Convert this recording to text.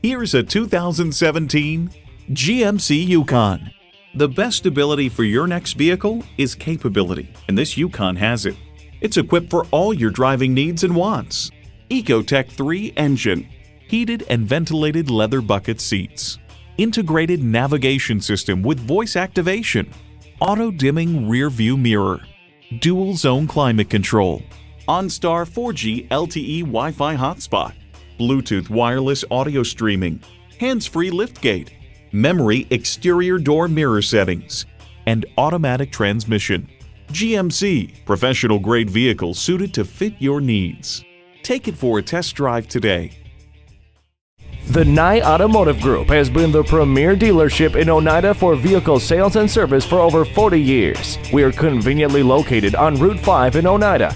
Here's a 2017 GMC Yukon. The best ability for your next vehicle is capability, and this Yukon has it. It's equipped for all your driving needs and wants. Ecotec 3 engine, heated and ventilated leather bucket seats, integrated navigation system with voice activation, auto dimming rear view mirror, dual zone climate control, OnStar 4G LTE Wi Fi hotspot, Bluetooth wireless audio streaming, hands free liftgate, memory exterior door mirror settings, and automatic transmission. GMC, professional grade vehicle suited to fit your needs. Take it for a test drive today. The Nye Automotive Group has been the premier dealership in Oneida for vehicle sales and service for over 40 years. We are conveniently located on Route 5 in Oneida